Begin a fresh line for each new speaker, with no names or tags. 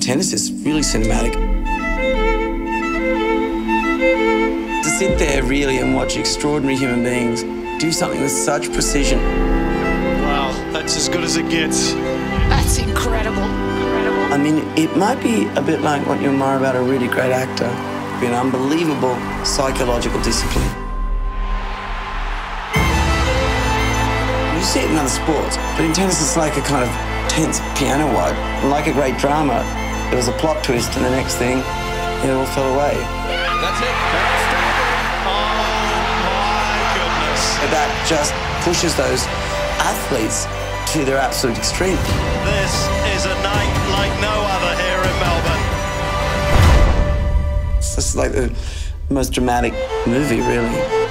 tennis is really cinematic. To sit there really and watch extraordinary human beings do something with such precision.
Wow, that's as good as it gets.
That's incredible. Incredible.
I mean, it might be a bit like what you admire about a really great actor, be an unbelievable psychological discipline. See it in other sports, but in tennis it's like a kind of tense piano wide. Like a great drama, there was a plot twist, and the next thing, it all fell away.
That's it. Oh my goodness.
That just pushes those athletes to their absolute extreme.
This is a night like no other here in Melbourne.
It's just like the most dramatic movie, really.